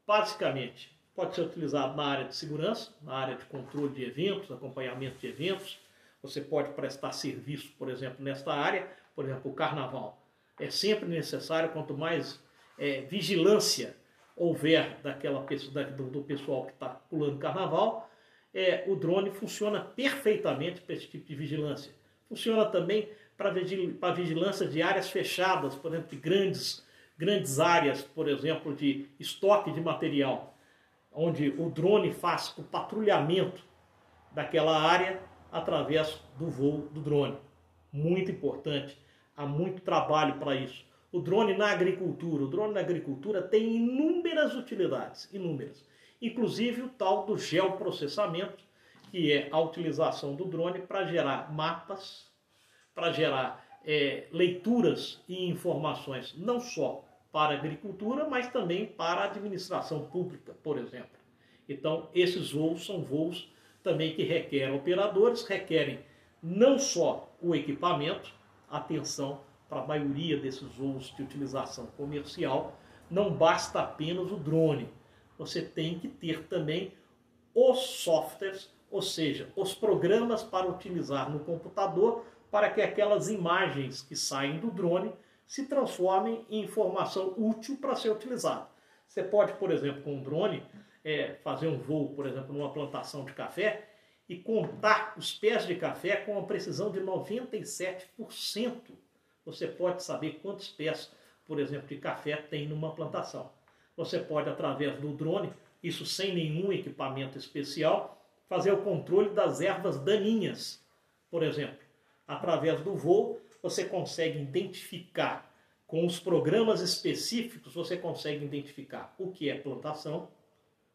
basicamente, pode ser utilizado na área de segurança, na área de controle de eventos, acompanhamento de eventos, você pode prestar serviço, por exemplo, nesta área, por exemplo, o carnaval. É sempre necessário, quanto mais é, vigilância houver daquela pessoa, do, do pessoal que está pulando carnaval, é, o drone funciona perfeitamente para esse tipo de vigilância. Funciona também para vigil, vigilância de áreas fechadas, por exemplo, de grandes, grandes áreas, por exemplo, de estoque de material, onde o drone faz o patrulhamento daquela área através do voo do drone. Muito importante, há muito trabalho para isso. O drone na agricultura, o drone na agricultura tem inúmeras utilidades, inúmeras. Inclusive o tal do geoprocessamento, que é a utilização do drone para gerar mapas, para gerar é, leituras e informações, não só para a agricultura, mas também para a administração pública, por exemplo. Então, esses voos são voos também que requerem operadores, requerem não só o equipamento, atenção para a maioria desses voos de utilização comercial, não basta apenas o drone. Você tem que ter também os softwares, ou seja, os programas para utilizar no computador para que aquelas imagens que saem do drone se transformem em informação útil para ser utilizada. Você pode, por exemplo, com um drone, é, fazer um voo, por exemplo, numa plantação de café e contar os pés de café com uma precisão de 97%. Você pode saber quantos pés, por exemplo, de café tem numa plantação. Você pode, através do drone, isso sem nenhum equipamento especial, fazer o controle das ervas daninhas, por exemplo. Através do voo, você consegue identificar, com os programas específicos, você consegue identificar o que é plantação,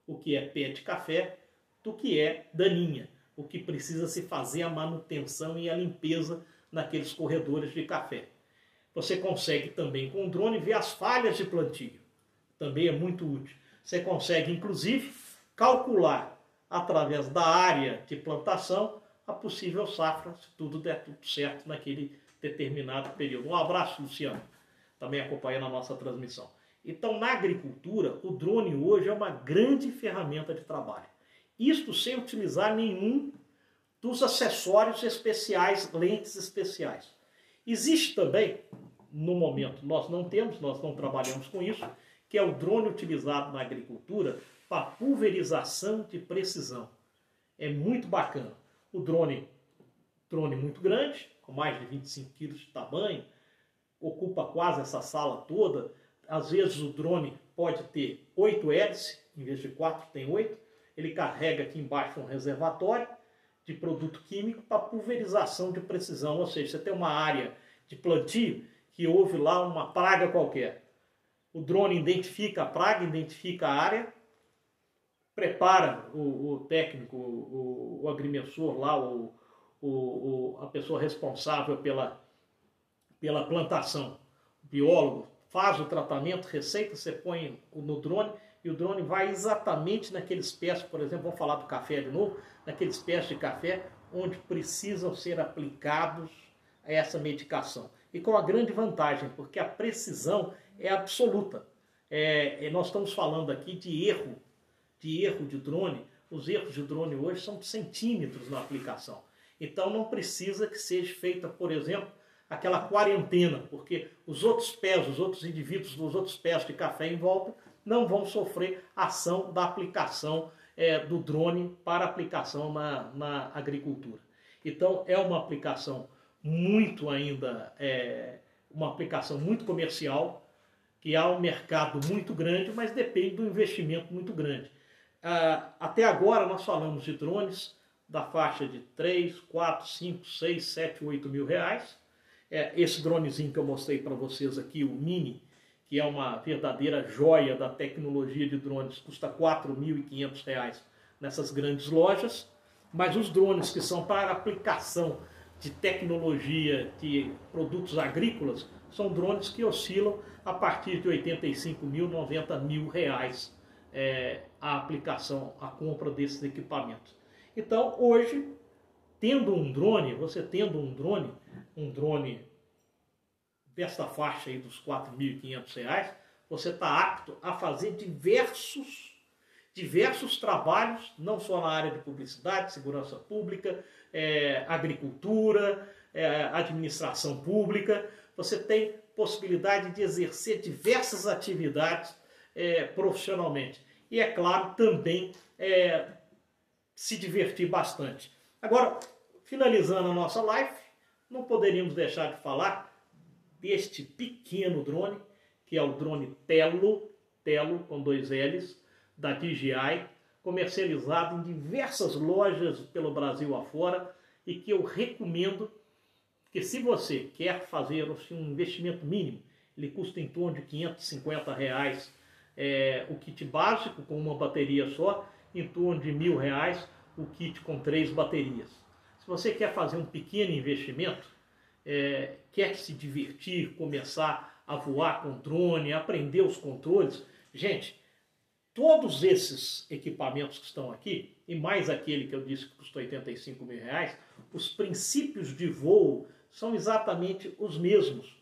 o que é pé de café, do que é daninha, o que precisa se fazer a manutenção e a limpeza naqueles corredores de café. Você consegue também com o drone ver as falhas de plantio. Também é muito útil. Você consegue, inclusive, calcular através da área de plantação a possível safra, se tudo der tudo certo naquele determinado período. Um abraço, Luciano, também acompanhando a nossa transmissão. Então, na agricultura, o drone hoje é uma grande ferramenta de trabalho. Isto sem utilizar nenhum dos acessórios especiais, lentes especiais. Existe também, no momento, nós não temos, nós não trabalhamos com isso, que é o drone utilizado na agricultura para pulverização de precisão. É muito bacana. O drone, drone muito grande, com mais de 25 quilos de tamanho, ocupa quase essa sala toda. Às vezes o drone pode ter 8 hélices, em vez de 4 tem 8. Ele carrega aqui embaixo um reservatório de produto químico para pulverização de precisão, ou seja, você tem uma área de plantio que houve lá uma praga qualquer. O drone identifica a praga, identifica a área, prepara o, o técnico, o, o, agrimensor lá, o, o, a pessoa responsável pela, pela plantação, o biólogo, faz o tratamento, receita, você põe no drone e o drone vai exatamente naqueles pés, por exemplo, vamos falar do café de novo, naqueles pés de café onde precisam ser aplicados essa medicação. E com a grande vantagem, porque a precisão é absoluta. É, nós estamos falando aqui de erro de erro de drone, os erros de drone hoje são centímetros na aplicação. Então não precisa que seja feita, por exemplo, aquela quarentena, porque os outros pés, os outros indivíduos dos outros pés de café em volta não vão sofrer ação da aplicação é, do drone para aplicação na, na agricultura. Então é uma aplicação muito ainda, é, uma aplicação muito comercial, que há um mercado muito grande, mas depende do investimento muito grande. Ah, até agora nós falamos de drones da faixa de 3, 4, 5, 6, 7, 8 mil reais. É, esse dronezinho que eu mostrei para vocês aqui, o Mini, que é uma verdadeira joia da tecnologia de drones, custa R$ 4.500 nessas grandes lojas. Mas os drones que são para aplicação de tecnologia de produtos agrícolas são drones que oscilam a partir de 85 mil, 90 mil reais é, a aplicação, a compra desses equipamentos. Então, hoje, tendo um drone, você tendo um drone, um drone desta faixa aí dos R$ 4.500, você está apto a fazer diversos diversos trabalhos, não só na área de publicidade, segurança pública, é, agricultura, é, administração pública. Você tem possibilidade de exercer diversas atividades é, profissionalmente. E, é claro, também é, se divertir bastante. Agora, finalizando a nossa live, não poderíamos deixar de falar deste pequeno drone, que é o drone Telo, Telo com dois L's, da DJI, comercializado em diversas lojas pelo Brasil afora e que eu recomendo que se você quer fazer assim, um investimento mínimo, ele custa em torno de 550 reais é, o kit básico com uma bateria só, em torno de mil reais o kit com três baterias. Se você quer fazer um pequeno investimento, é, quer se divertir, começar a voar com drone, aprender os controles, gente, todos esses equipamentos que estão aqui, e mais aquele que eu disse que custou 85 mil reais, os princípios de voo são exatamente os mesmos.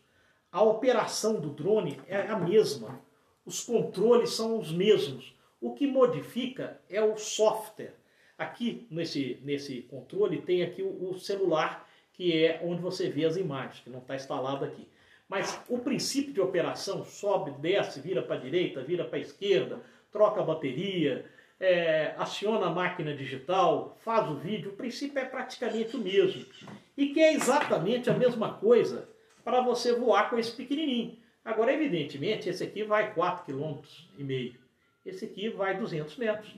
A operação do drone é a mesma os controles são os mesmos. O que modifica é o software. Aqui nesse, nesse controle tem aqui o, o celular, que é onde você vê as imagens, que não está instalado aqui. Mas o princípio de operação sobe, desce, vira para a direita, vira para a esquerda, troca a bateria, é, aciona a máquina digital, faz o vídeo, o princípio é praticamente o mesmo. E que é exatamente a mesma coisa para você voar com esse pequenininho. Agora, evidentemente, esse aqui vai 4,5 km. Esse aqui vai 200 metros.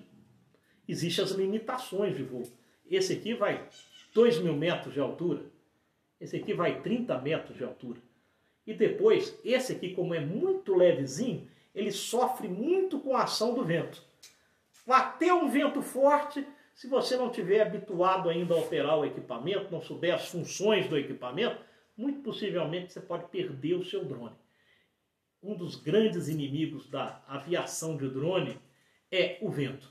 Existem as limitações de voo. Esse aqui vai 2 mil metros de altura. Esse aqui vai 30 metros de altura. E depois, esse aqui, como é muito levezinho, ele sofre muito com a ação do vento. Bateu um vento forte, se você não tiver habituado ainda a operar o equipamento, não souber as funções do equipamento, muito possivelmente você pode perder o seu drone. Um dos grandes inimigos da aviação de drone é o vento.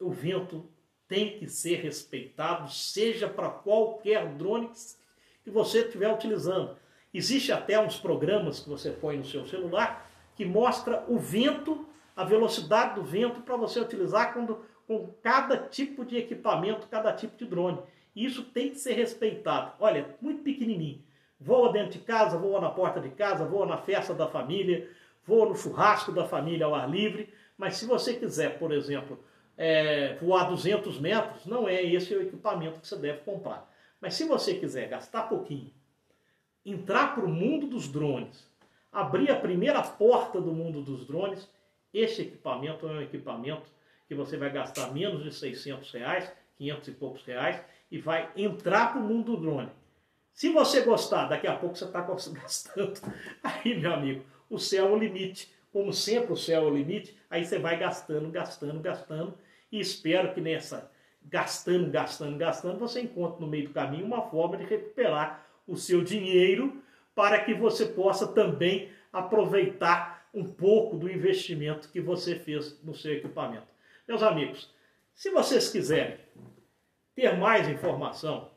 O vento tem que ser respeitado, seja para qualquer drone que você estiver utilizando. Existe até uns programas que você põe no seu celular que mostra o vento, a velocidade do vento para você utilizar quando, com cada tipo de equipamento, cada tipo de drone. E isso tem que ser respeitado. Olha, muito pequenininho. Voa dentro de casa, voa na porta de casa, voa na festa da família, voa no churrasco da família ao ar livre. Mas se você quiser, por exemplo, é, voar 200 metros, não é esse o equipamento que você deve comprar. Mas se você quiser gastar pouquinho, entrar para o mundo dos drones, abrir a primeira porta do mundo dos drones, esse equipamento é um equipamento que você vai gastar menos de 600 reais, 500 e poucos reais, e vai entrar para o mundo do drone. Se você gostar, daqui a pouco você está (laughs) gastando. Aí, meu amigo, o céu é o limite. Como sempre, o céu é o limite. Aí você vai gastando, gastando, gastando. E espero que nessa gastando, gastando, gastando, você encontre no meio do caminho uma forma de recuperar o seu dinheiro para que você possa também aproveitar um pouco do investimento que você fez no seu equipamento. Meus amigos, se vocês quiserem ter mais informação,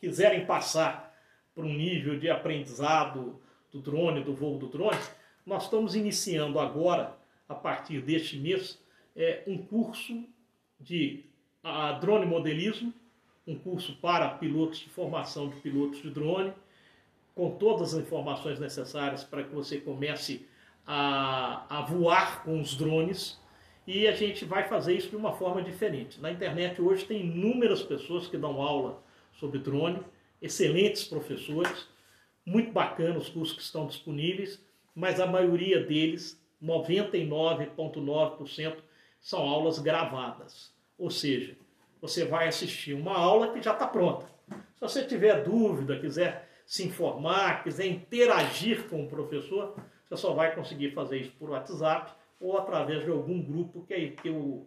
quiserem passar para um nível de aprendizado do drone, do voo do drone, nós estamos iniciando agora, a partir deste mês, é, um curso de a, drone modelismo, um curso para pilotos de formação de pilotos de drone, com todas as informações necessárias para que você comece a, a voar com os drones. E a gente vai fazer isso de uma forma diferente. Na internet hoje tem inúmeras pessoas que dão aula sobre drone, excelentes professores, muito bacanas os cursos que estão disponíveis, mas a maioria deles, 99,9%, são aulas gravadas. Ou seja, você vai assistir uma aula que já está pronta. Se você tiver dúvida, quiser se informar, quiser interagir com o professor, você só vai conseguir fazer isso por WhatsApp ou através de algum grupo que, que o,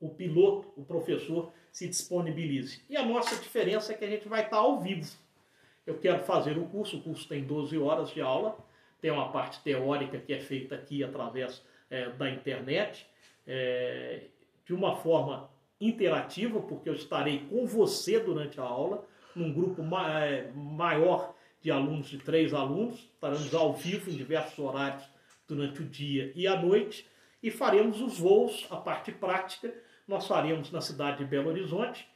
o piloto, o professor, se disponibilize. E a nossa diferença é que a gente vai estar ao vivo. Eu quero fazer o curso, o curso tem 12 horas de aula, tem uma parte teórica que é feita aqui através é, da internet, é, de uma forma interativa, porque eu estarei com você durante a aula, num grupo ma é, maior de alunos, de três alunos, estaremos ao vivo em diversos horários durante o dia e a noite, e faremos os voos, a parte prática, nós faremos na cidade de Belo Horizonte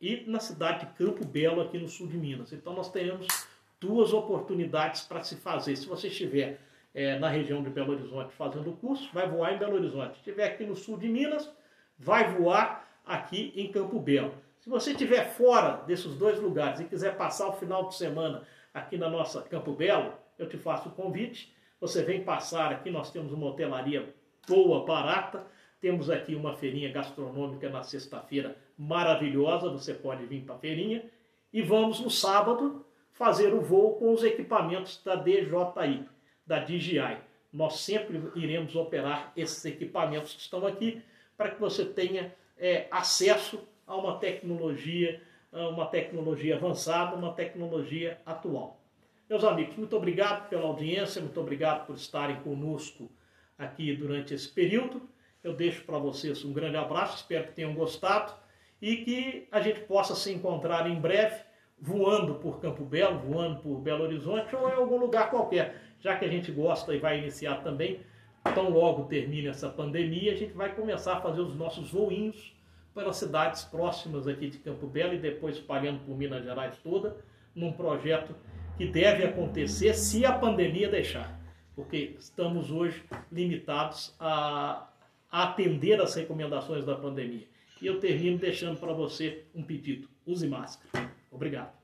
e na cidade de Campo Belo, aqui no sul de Minas. Então nós teremos duas oportunidades para se fazer. Se você estiver é, na região de Belo Horizonte fazendo o curso, vai voar em Belo Horizonte. Se estiver aqui no sul de Minas, vai voar aqui em Campo Belo. Se você estiver fora desses dois lugares e quiser passar o final de semana aqui na nossa Campo Belo, eu te faço o convite. Você vem passar aqui, nós temos uma hotelaria boa, barata, temos aqui uma feirinha gastronômica na sexta-feira maravilhosa, você pode vir para a feirinha. E vamos no sábado fazer o voo com os equipamentos da DJI, da DJI. Nós sempre iremos operar esses equipamentos que estão aqui para que você tenha é, acesso a uma tecnologia, a uma tecnologia avançada, uma tecnologia atual. Meus amigos, muito obrigado pela audiência, muito obrigado por estarem conosco aqui durante esse período. Eu deixo para vocês um grande abraço, espero que tenham gostado e que a gente possa se encontrar em breve voando por Campo Belo, voando por Belo Horizonte ou em algum lugar qualquer, já que a gente gosta e vai iniciar também, tão logo termine essa pandemia, a gente vai começar a fazer os nossos voinhos para cidades próximas aqui de Campo Belo e depois espalhando por Minas Gerais toda, num projeto que deve acontecer se a pandemia deixar, porque estamos hoje limitados atender às recomendações da pandemia. E eu termino deixando para você um pedido: use máscara. Obrigado.